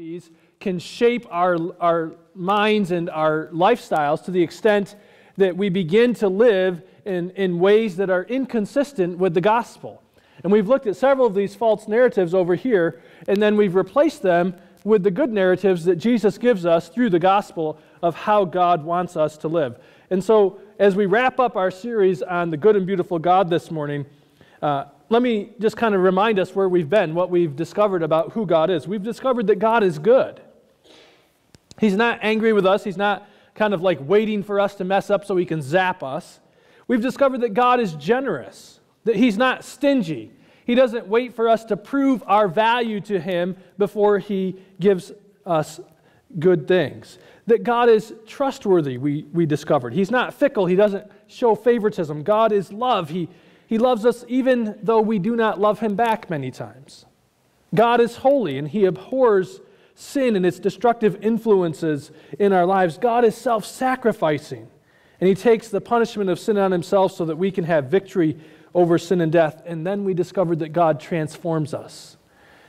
philosophies can shape our, our minds and our lifestyles to the extent that we begin to live in, in ways that are inconsistent with the gospel. And we've looked at several of these false narratives over here, and then we've replaced them with the good narratives that Jesus gives us through the gospel of how God wants us to live. And so, as we wrap up our series on the good and beautiful God this morning, uh, let me just kind of remind us where we've been, what we've discovered about who God is. We've discovered that God is good. He's not angry with us, He's not kind of like waiting for us to mess up so He can zap us. We've discovered that God is generous, that He's not stingy. He doesn't wait for us to prove our value to Him before He gives us good things. That God is trustworthy, we, we discovered. He's not fickle, He doesn't show favoritism. God is love. He, he loves us even though we do not love Him back many times. God is holy, and He abhors sin and its destructive influences in our lives. God is self sacrificing, and He takes the punishment of sin on Himself so that we can have victory over sin and death. And then we discovered that God transforms us.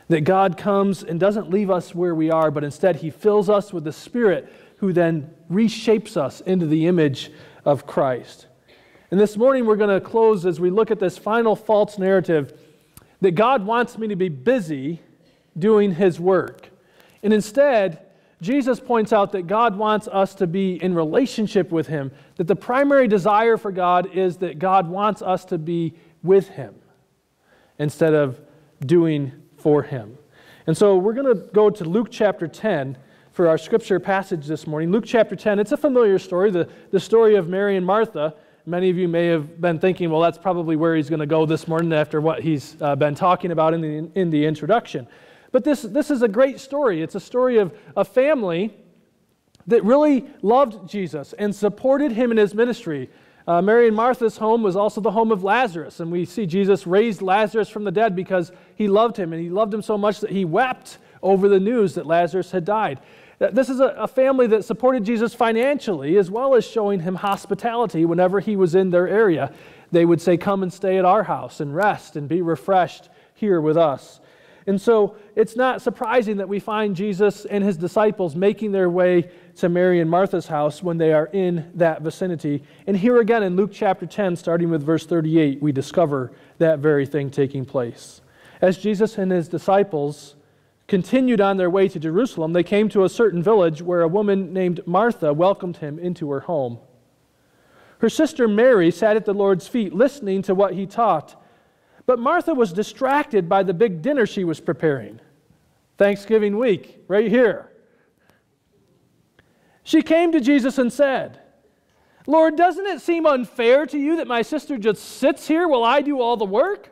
That God comes and doesn't leave us where we are, but instead He fills us with the Spirit who then reshapes us into the image of Christ. And this morning we're going to close as we look at this final false narrative that God wants me to be busy doing His work. And instead, Jesus points out that God wants us to be in relationship with Him, that the primary desire for God is that God wants us to be with Him instead of doing for Him. And so we're going to go to Luke chapter 10 for our scripture passage this morning. Luke chapter 10, it's a familiar story, the, the story of Mary and Martha. Many of you may have been thinking, well, that's probably where he's going to go this morning after what he's uh, been talking about in the, in the introduction. But this, this is a great story. It's a story of a family that really loved Jesus and supported him in his ministry. Uh, Mary and Martha's home was also the home of Lazarus, and we see Jesus raised Lazarus from the dead because he loved him, and he loved him so much that he wept over the news that Lazarus had died. This is a family that supported Jesus financially as well as showing him hospitality whenever he was in their area. They would say, Come and stay at our house and rest and be refreshed here with us. And so it's not surprising that we find Jesus and his disciples making their way to Mary and Martha's house when they are in that vicinity. And here again in Luke chapter 10, starting with verse 38, we discover that very thing taking place. As Jesus and his disciples continued on their way to Jerusalem, they came to a certain village where a woman named Martha welcomed him into her home. Her sister Mary sat at the Lord's feet listening to what he taught. But Martha was distracted by the big dinner she was preparing. Thanksgiving week, right here. She came to Jesus and said, Lord, doesn't it seem unfair to you that my sister just sits here while I do all the work?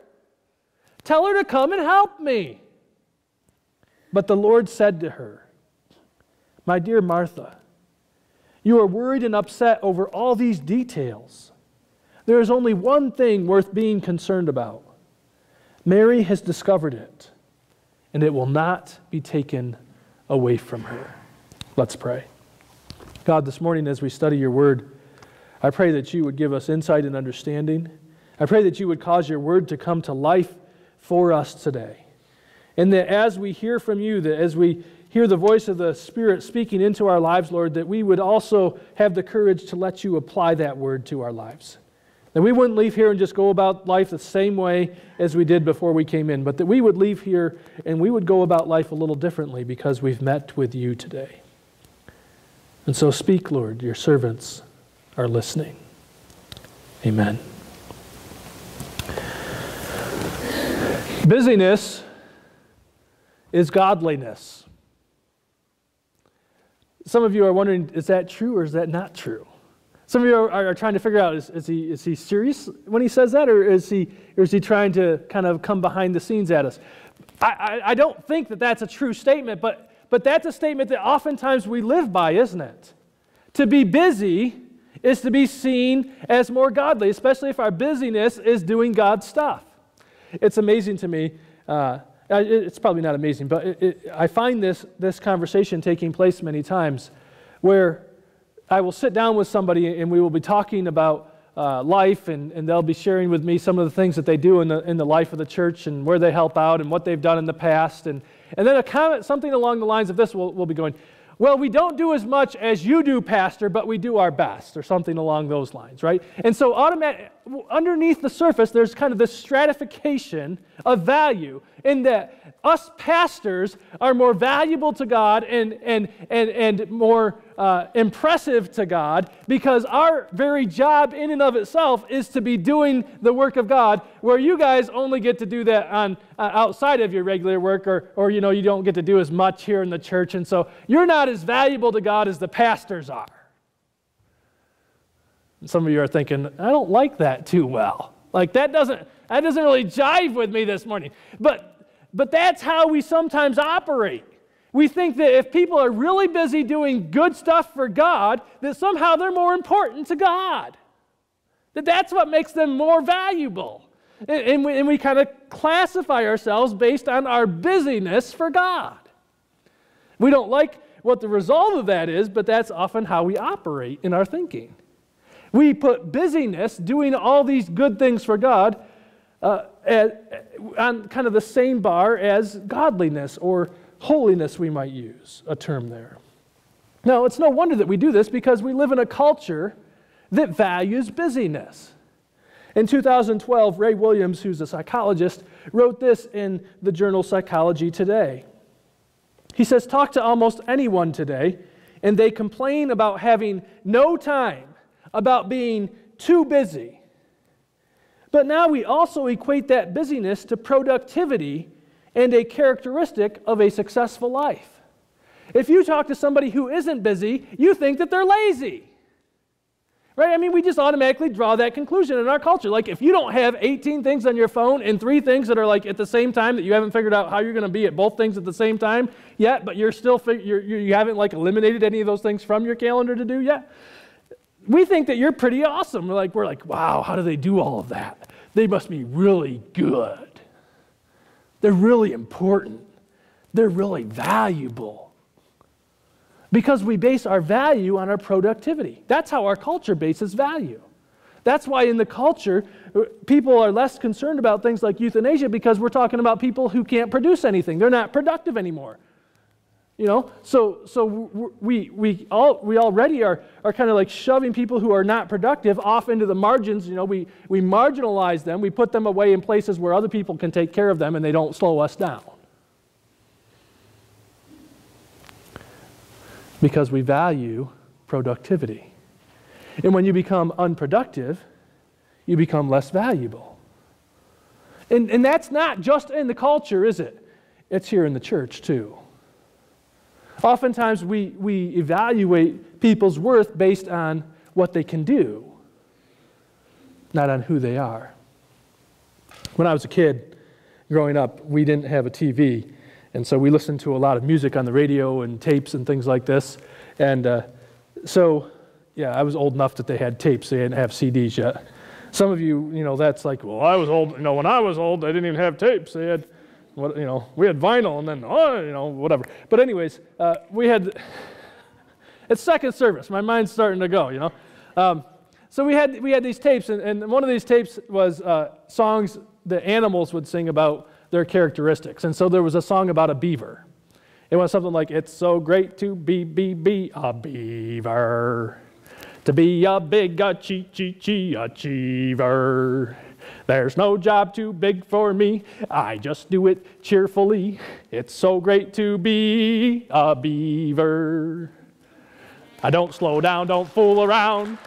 Tell her to come and help me. But the Lord said to her, My dear Martha, you are worried and upset over all these details. There is only one thing worth being concerned about. Mary has discovered it, and it will not be taken away from her. Let's pray. God, this morning as we study your word, I pray that you would give us insight and understanding. I pray that you would cause your word to come to life for us today. And that as we hear from you, that as we hear the voice of the Spirit speaking into our lives, Lord, that we would also have the courage to let you apply that word to our lives. That we wouldn't leave here and just go about life the same way as we did before we came in, but that we would leave here and we would go about life a little differently because we've met with you today. And so speak, Lord, your servants are listening. Amen. Busyness is godliness. Some of you are wondering, is that true or is that not true? Some of you are, are, trying to figure out is, is, he, is he serious when he says that, or is he, or is he trying to kind of come behind the scenes at us? I, I, I don't think that that's a true statement, but, but that's a statement that oftentimes we live by, isn't it? To be busy is to be seen as more godly, especially if our busyness is doing God's stuff. It's amazing to me. Uh, it's probably not amazing, but it, it, I find this, this conversation taking place many times where I will sit down with somebody and we will be talking about uh, life, and, and they'll be sharing with me some of the things that they do in the, in the life of the church and where they help out and what they've done in the past. And, And then a comment, something along the lines of this will, will be going, well, we don't do as much as you do, Pastor, but we do our best, or something along those lines, right? And so, automatic, underneath the surface, there's kind of this stratification of value in that us pastors are more valuable to God and, and, and, and more uh, impressive to God because our very job, in and of itself, is to be doing the work of God, where you guys only get to do that on uh, outside of your regular work, or, or you know you don't get to do as much here in the church, and so you're not as valuable to God as the pastors are. Some of you are thinking, I don't like that too well. Like that doesn't that doesn't really jive with me this morning. But but that's how we sometimes operate. We think that if people are really busy doing good stuff for God, that somehow they're more important to God. That that's what makes them more valuable. And, and we, and we kind of classify ourselves based on our busyness for God. We don't like what the result of that is, but that's often how we operate in our thinking. We put busyness, doing all these good things for God, uh, on kind of the same bar as godliness or holiness, we might use a term there. Now, it's no wonder that we do this because we live in a culture that values busyness. In 2012, Ray Williams, who's a psychologist, wrote this in the journal Psychology Today. He says, Talk to almost anyone today, and they complain about having no time, about being too busy. But now we also equate that busyness to productivity and a characteristic of a successful life. If you talk to somebody who isn't busy, you think that they're lazy. Right? I mean, we just automatically draw that conclusion in our culture. Like, if you don't have 18 things on your phone and three things that are like at the same time that you haven't figured out how you're going to be at both things at the same time yet, but you're still fig- you're, you haven't like eliminated any of those things from your calendar to do yet, we think that you're pretty awesome. We're like, we're like, wow, how do they do all of that? They must be really good. They're really important. They're really valuable. Because we base our value on our productivity. That's how our culture bases value. That's why in the culture, people are less concerned about things like euthanasia because we're talking about people who can't produce anything. They're not productive anymore. You know, so, so we, we, all, we already are, are kind of like shoving people who are not productive off into the margins. You know, we, we marginalize them, we put them away in places where other people can take care of them and they don't slow us down. Because we value productivity. And when you become unproductive, you become less valuable. And, and that's not just in the culture, is it? It's here in the church too. Oftentimes, we, we evaluate people's worth based on what they can do, not on who they are. When I was a kid growing up, we didn't have a TV, and so we listened to a lot of music on the radio and tapes and things like this. And uh, so, yeah, I was old enough that they had tapes, they didn't have CDs yet. Some of you, you know, that's like, well, I was old. You know, when I was old, they didn't even have tapes. They had what, you know, we had vinyl and then, oh, you know, whatever. But anyways, uh, we had, it's second service. My mind's starting to go, you know. Um, so we had, we had these tapes, and, and one of these tapes was uh, songs that animals would sing about their characteristics. And so there was a song about a beaver. It was something like, It's so great to be, be, be a beaver, to be a big a achiever. There's no job too big for me. I just do it cheerfully. It's so great to be a beaver. I don't slow down, don't fool around.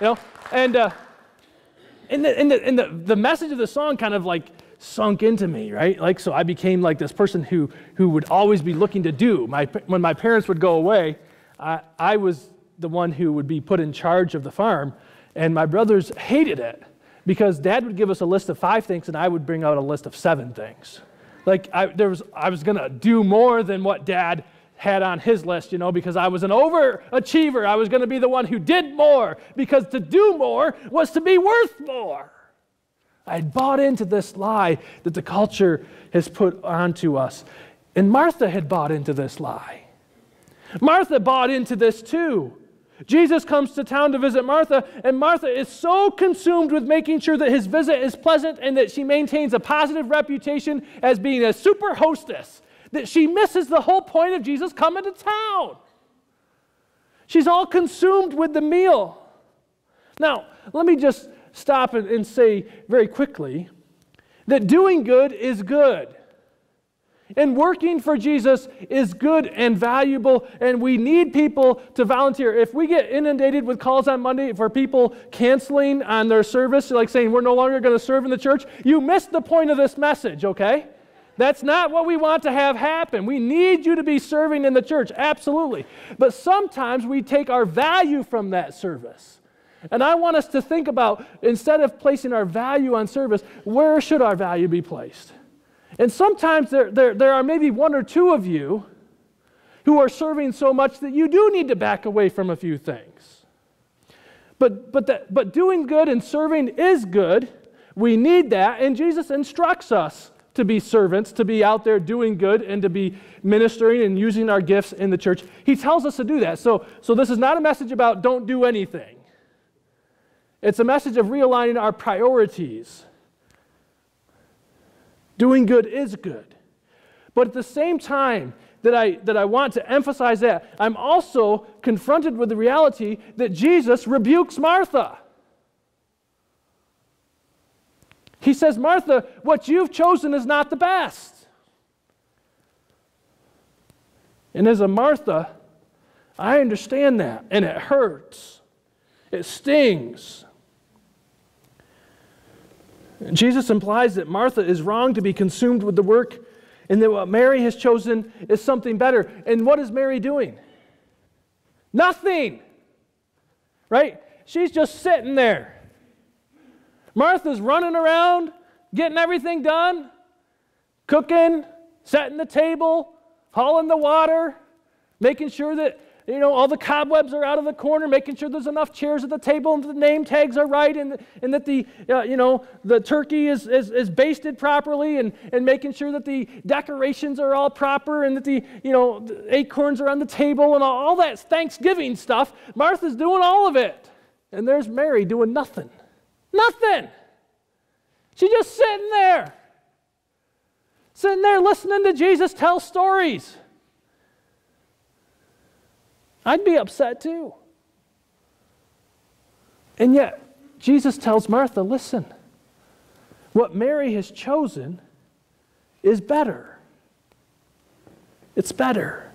You know, and, uh, and, the, and, the, and the, the message of the song kind of like sunk into me, right? Like, so I became like this person who, who would always be looking to do. My, when my parents would go away, I, I was the one who would be put in charge of the farm, and my brothers hated it because dad would give us a list of five things and I would bring out a list of seven things. Like I, there was, I was going to do more than what dad had on his list, you know, because I was an overachiever. I was going to be the one who did more because to do more was to be worth more. I had bought into this lie that the culture has put onto us. And Martha had bought into this lie. Martha bought into this too. Jesus comes to town to visit Martha, and Martha is so consumed with making sure that his visit is pleasant and that she maintains a positive reputation as being a super hostess that she misses the whole point of Jesus coming to town. She's all consumed with the meal. Now, let me just stop and, and say very quickly that doing good is good. And working for Jesus is good and valuable, and we need people to volunteer. If we get inundated with calls on Monday for people canceling on their service, like saying we're no longer going to serve in the church, you missed the point of this message, okay? That's not what we want to have happen. We need you to be serving in the church, absolutely. But sometimes we take our value from that service. And I want us to think about instead of placing our value on service, where should our value be placed? And sometimes there, there, there are maybe one or two of you who are serving so much that you do need to back away from a few things. But, but, but doing good and serving is good. We need that, and Jesus instructs us to be servants, to be out there doing good, and to be ministering and using our gifts in the church. He tells us to do that. So, so this is not a message about don't do anything, it's a message of realigning our priorities Doing good is good. But at the same time that I, that I want to emphasize that, I'm also confronted with the reality that Jesus rebukes Martha. He says, Martha, what you've chosen is not the best. And as a Martha, I understand that, and it hurts. It stings. Jesus implies that Martha is wrong to be consumed with the work and that what Mary has chosen is something better. And what is Mary doing? Nothing. Right? She's just sitting there. Martha's running around, getting everything done, cooking, setting the table, hauling the water, making sure that you know, all the cobwebs are out of the corner, making sure there's enough chairs at the table and the name tags are right and, and that the, uh, you know, the turkey is, is, is basted properly and, and making sure that the decorations are all proper and that the, you know, the acorns are on the table and all, all that Thanksgiving stuff. Martha's doing all of it. And there's Mary doing nothing. Nothing. She's just sitting there. Sitting there listening to Jesus tell stories. I'd be upset too. And yet, Jesus tells Martha, listen, what Mary has chosen is better. It's better.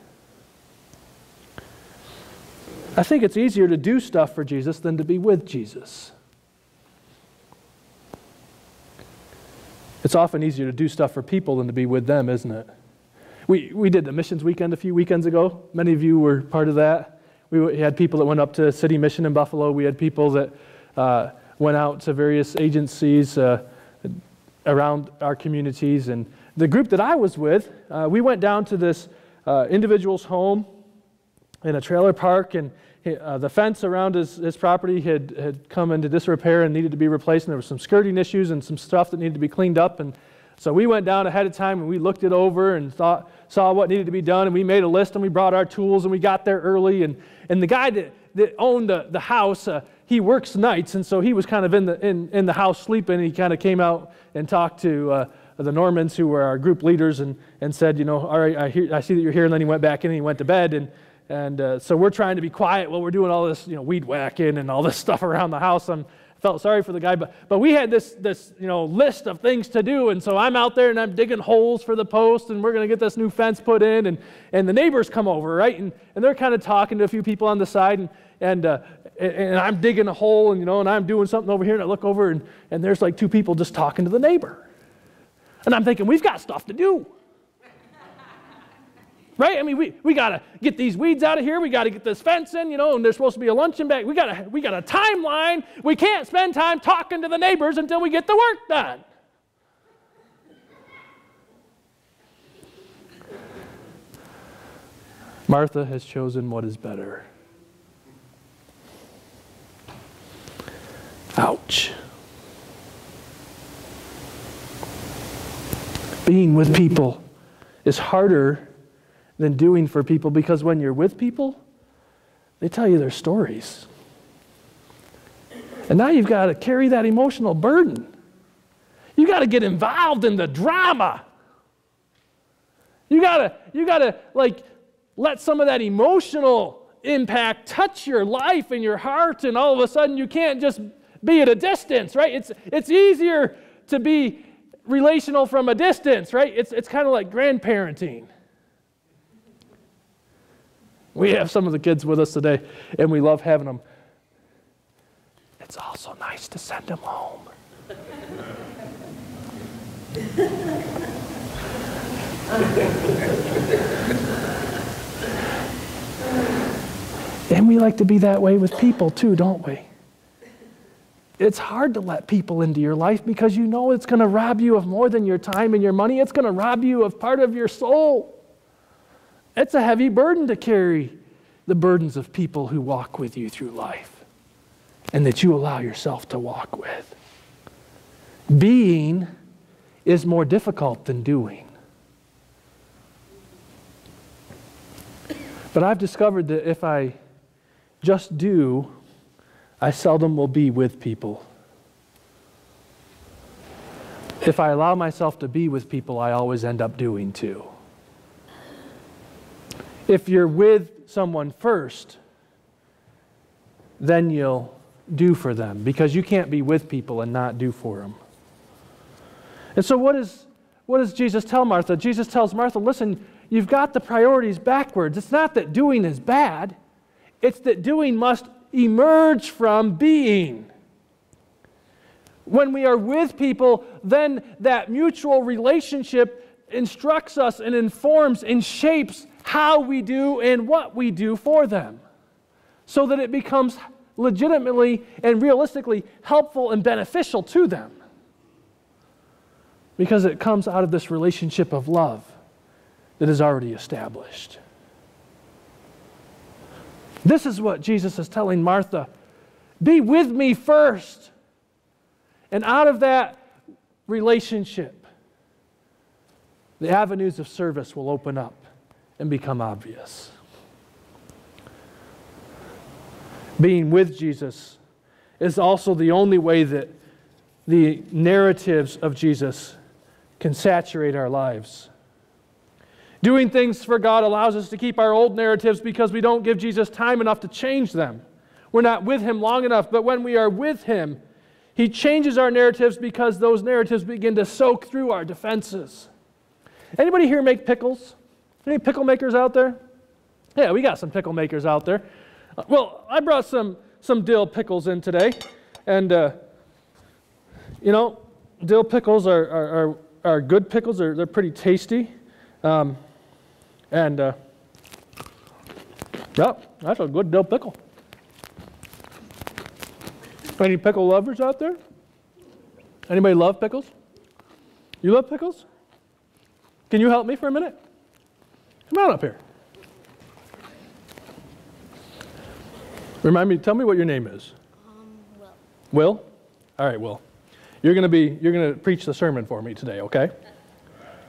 I think it's easier to do stuff for Jesus than to be with Jesus. It's often easier to do stuff for people than to be with them, isn't it? We, we did the missions weekend a few weekends ago. Many of you were part of that. We had people that went up to City Mission in Buffalo. We had people that uh, went out to various agencies uh, around our communities. And the group that I was with, uh, we went down to this uh, individual's home in a trailer park, and uh, the fence around his, his property had, had come into disrepair and needed to be replaced. And there were some skirting issues and some stuff that needed to be cleaned up. And so we went down ahead of time and we looked it over and thought, saw what needed to be done, and we made a list and we brought our tools and we got there early. And, and the guy that, that owned the, the house, uh, he works nights, and so he was kind of in the, in, in the house sleeping. And he kind of came out and talked to uh, the Normans, who were our group leaders, and, and said, You know, all right, I, hear, I see that you're here. And then he went back in and he went to bed. And, and uh, so we're trying to be quiet while we're doing all this, you know, weed whacking and all this stuff around the house. I'm, felt sorry for the guy, but, but we had this, this you know, list of things to do. And so I'm out there and I'm digging holes for the post and we're going to get this new fence put in. And, and the neighbors come over, right? And, and they're kind of talking to a few people on the side. And, and, uh, and I'm digging a hole and, you know, and I'm doing something over here. And I look over and, and there's like two people just talking to the neighbor. And I'm thinking, we've got stuff to do right? I mean, we, we got to get these weeds out of here. We got to get this fence in, you know, and there's supposed to be a luncheon bag. We got to we got a timeline. We can't spend time talking to the neighbors until we get the work done. Martha has chosen what is better. Ouch. Being with people is harder than doing for people because when you're with people, they tell you their stories. And now you've got to carry that emotional burden. You've got to get involved in the drama. You gotta, you gotta like let some of that emotional impact touch your life and your heart, and all of a sudden you can't just be at a distance, right? It's it's easier to be relational from a distance, right? It's it's kind of like grandparenting. We have some of the kids with us today, and we love having them. It's also nice to send them home. and we like to be that way with people too, don't we? It's hard to let people into your life because you know it's going to rob you of more than your time and your money. It's going to rob you of part of your soul. It's a heavy burden to carry the burdens of people who walk with you through life and that you allow yourself to walk with. Being is more difficult than doing. But I've discovered that if I just do, I seldom will be with people. If I allow myself to be with people, I always end up doing too. If you're with someone first, then you'll do for them because you can't be with people and not do for them. And so, what, is, what does Jesus tell Martha? Jesus tells Martha, listen, you've got the priorities backwards. It's not that doing is bad, it's that doing must emerge from being. When we are with people, then that mutual relationship instructs us and informs and shapes how we do and what we do for them so that it becomes legitimately and realistically helpful and beneficial to them because it comes out of this relationship of love that is already established. This is what Jesus is telling Martha be with me first. And out of that relationship, the avenues of service will open up and become obvious. Being with Jesus is also the only way that the narratives of Jesus can saturate our lives. Doing things for God allows us to keep our old narratives because we don't give Jesus time enough to change them. We're not with Him long enough, but when we are with Him, He changes our narratives because those narratives begin to soak through our defenses. Anybody here make pickles? Any pickle makers out there? Yeah, we got some pickle makers out there. Uh, well, I brought some, some dill pickles in today, and uh, you know, dill pickles are, are, are are good pickles. They're, they're pretty tasty. Um, and, uh, yeah, that's a good dill pickle. Any pickle lovers out there? Anybody love pickles? You love pickles? Can you help me for a minute? Come on up here. Remind me, tell me what your name is. Um, well, Will? All right, Will. You're going to be you're going to preach the sermon for me today, okay?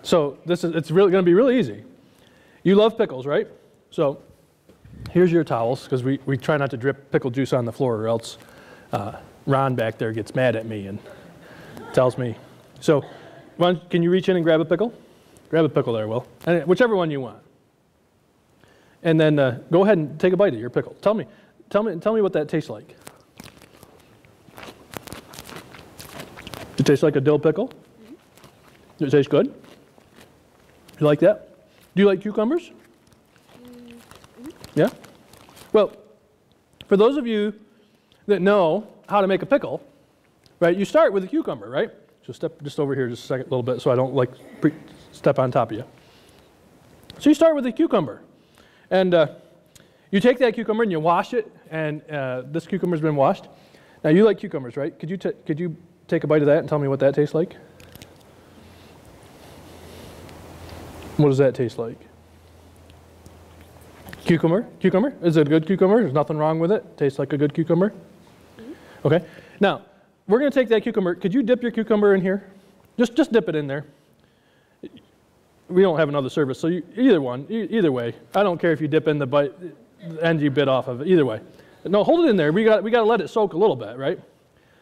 So this is it's really going to be really easy. You love pickles, right? So here's your towels because we, we try not to drip pickle juice on the floor or else uh, Ron back there gets mad at me and tells me. So one, can you reach in and grab a pickle? Grab a pickle there, Will. And whichever one you want. And then uh, go ahead and take a bite of your pickle. Tell me, tell me, tell me what that tastes like. It tastes like a dill pickle. Does it taste good? You like that? Do you like cucumbers? Yeah? Well, for those of you that know how to make a pickle, right, you start with a cucumber, right? So step just over here just a second, a little bit, so I don't like pre- step on top of you. So you start with a cucumber, and uh, you take that cucumber and you wash it, and uh, this cucumber's been washed. Now you like cucumbers, right? Could you t- could you take a bite of that and tell me what that tastes like? What does that taste like? Cucumber? Cucumber? Is it a good cucumber? There's nothing wrong with it. Tastes like a good cucumber? Okay. Now, we're going to take that cucumber. Could you dip your cucumber in here? Just, just dip it in there. We don't have another service, so you, either one, either way. I don't care if you dip in the bite, end you bit off of it. Either way. No, hold it in there. We got, we got to let it soak a little bit, right?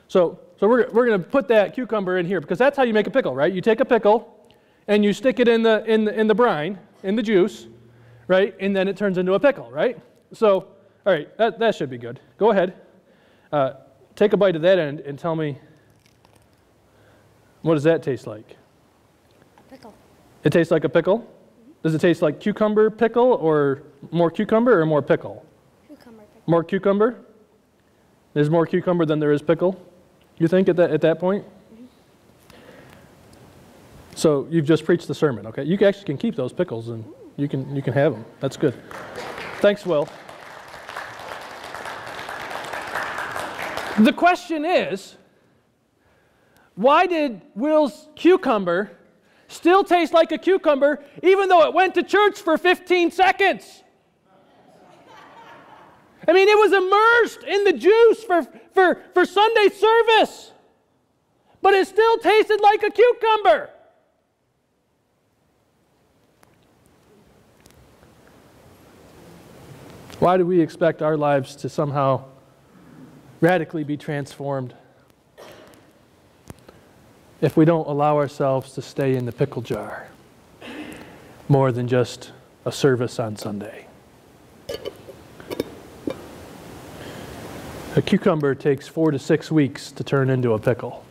So, so we're, we're going to put that cucumber in here because that's how you make a pickle, right? You take a pickle and you stick it in the, in the, in the brine, in the juice, right? And then it turns into a pickle, right? So, all right, that, that should be good. Go ahead. Uh, take a bite of that end and tell me what does that taste like? It tastes like a pickle? Does it taste like cucumber pickle or more cucumber or more pickle? Cucumber pickle. More cucumber? There's more cucumber than there is pickle? You think at that, at that point? So you've just preached the sermon, okay? You actually can keep those pickles and you can, you can have them. That's good. Thanks, Will. The question is why did Will's cucumber still taste like a cucumber even though it went to church for 15 seconds? I mean, it was immersed in the juice for, for, for Sunday service, but it still tasted like a cucumber. Why do we expect our lives to somehow radically be transformed if we don't allow ourselves to stay in the pickle jar more than just a service on Sunday? A cucumber takes four to six weeks to turn into a pickle.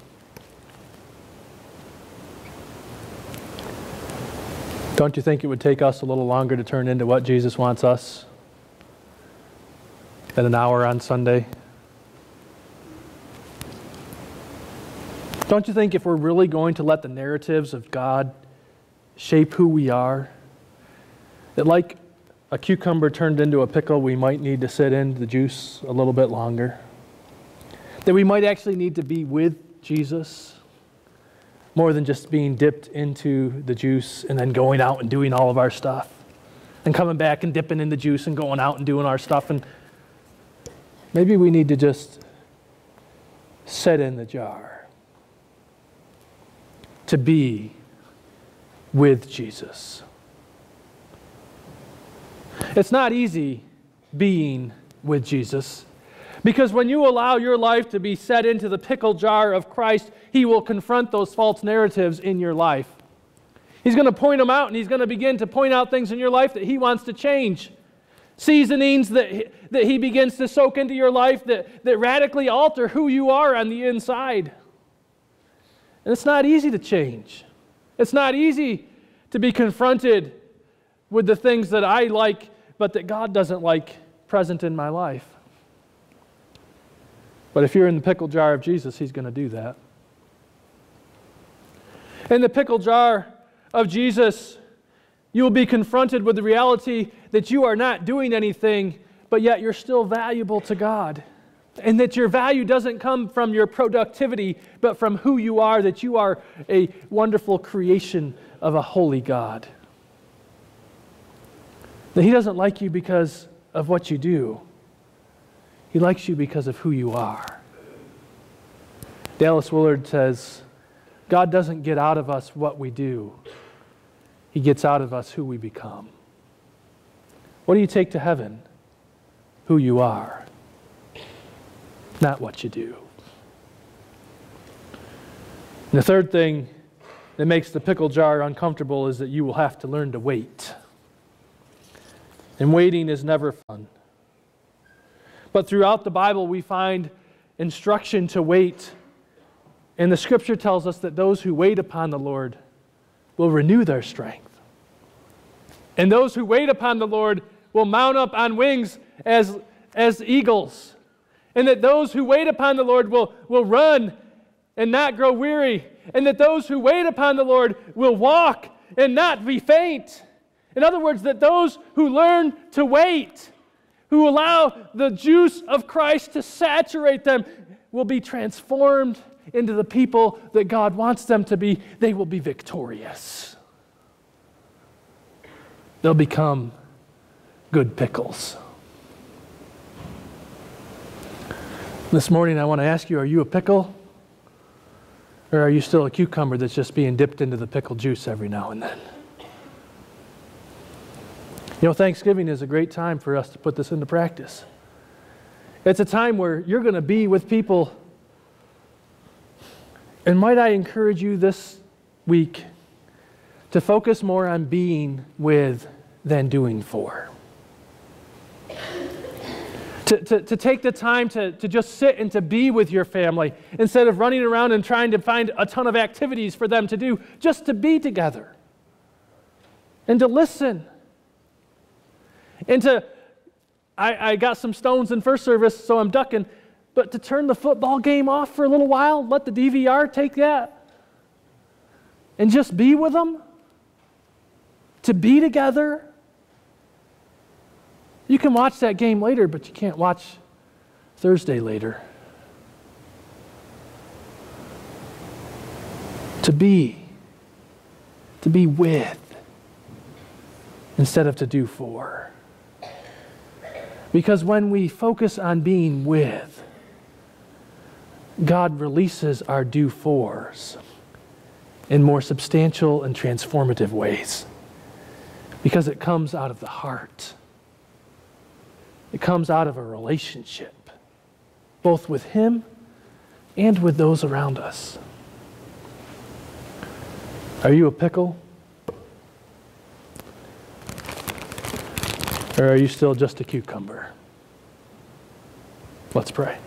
Don't you think it would take us a little longer to turn into what Jesus wants us than an hour on Sunday? Don't you think if we're really going to let the narratives of God shape who we are, that like a cucumber turned into a pickle, we might need to sit in the juice a little bit longer? That we might actually need to be with Jesus more than just being dipped into the juice and then going out and doing all of our stuff and coming back and dipping in the juice and going out and doing our stuff and maybe we need to just set in the jar to be with Jesus. It's not easy being with Jesus because when you allow your life to be set into the pickle jar of Christ, He will confront those false narratives in your life. He's going to point them out and He's going to begin to point out things in your life that He wants to change. Seasonings that he, that he begins to soak into your life that, that radically alter who you are on the inside. And it's not easy to change. It's not easy to be confronted with the things that I like, but that God doesn't like present in my life. But if you're in the pickle jar of Jesus, He's going to do that. In the pickle jar of Jesus, you will be confronted with the reality that you are not doing anything, but yet you're still valuable to God. And that your value doesn't come from your productivity, but from who you are, that you are a wonderful creation of a holy God. That He doesn't like you because of what you do, He likes you because of who you are. Dallas Willard says, God doesn't get out of us what we do, He gets out of us who we become. What do you take to heaven? Who you are not what you do. And the third thing that makes the pickle jar uncomfortable is that you will have to learn to wait. And waiting is never fun. But throughout the Bible, we find instruction to wait. And the scripture tells us that those who wait upon the Lord will renew their strength. And those who wait upon the Lord will mount up on wings as, as eagles and that those who wait upon the Lord will, will run and not grow weary, and that those who wait upon the Lord will walk and not be faint. In other words, that those who learn to wait, who allow the juice of Christ to saturate them, will be transformed into the people that God wants them to be. They will be victorious. They'll become good pickles. This morning, I want to ask you are you a pickle? Or are you still a cucumber that's just being dipped into the pickle juice every now and then? You know, Thanksgiving is a great time for us to put this into practice. It's a time where you're going to be with people. And might I encourage you this week to focus more on being with than doing for. To, to, to take the time to, to just sit and to be with your family instead of running around and trying to find a ton of activities for them to do, just to be together and to listen. And to, I, I got some stones in first service, so I'm ducking, but to turn the football game off for a little while, let the DVR take that, and just be with them, to be together. You can watch that game later, but you can't watch Thursday later. To be, to be with, instead of to do for. Because when we focus on being with, God releases our do fors in more substantial and transformative ways. Because it comes out of the heart, it comes out of a relationship, both with Him and with those around us. Are you a pickle? Or are you still just a cucumber? Let's pray.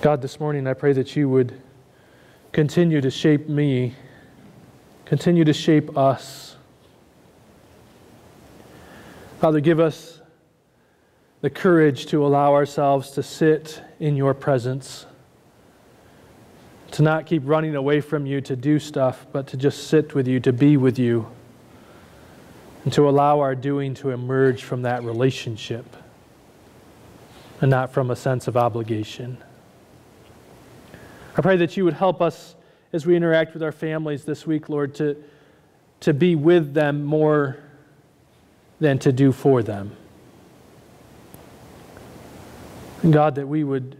God, this morning I pray that you would continue to shape me, continue to shape us. Father, give us the courage to allow ourselves to sit in your presence, to not keep running away from you to do stuff, but to just sit with you, to be with you and to allow our doing to emerge from that relationship and not from a sense of obligation. I pray that you would help us as we interact with our families this week, Lord, to, to be with them more than to do for them. And God, that we would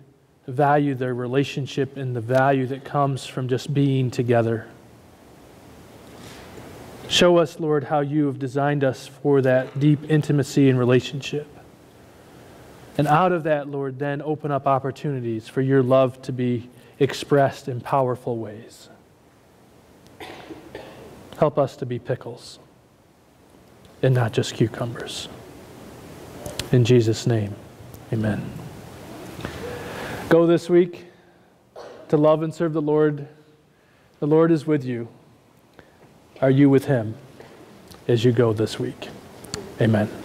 value their relationship and the value that comes from just being together. Show us, Lord, how you have designed us for that deep intimacy and relationship. And out of that, Lord, then open up opportunities for your love to be expressed in powerful ways. Help us to be pickles and not just cucumbers. In Jesus' name, amen. Go this week to love and serve the Lord. The Lord is with you. Are you with him as you go this week? Amen.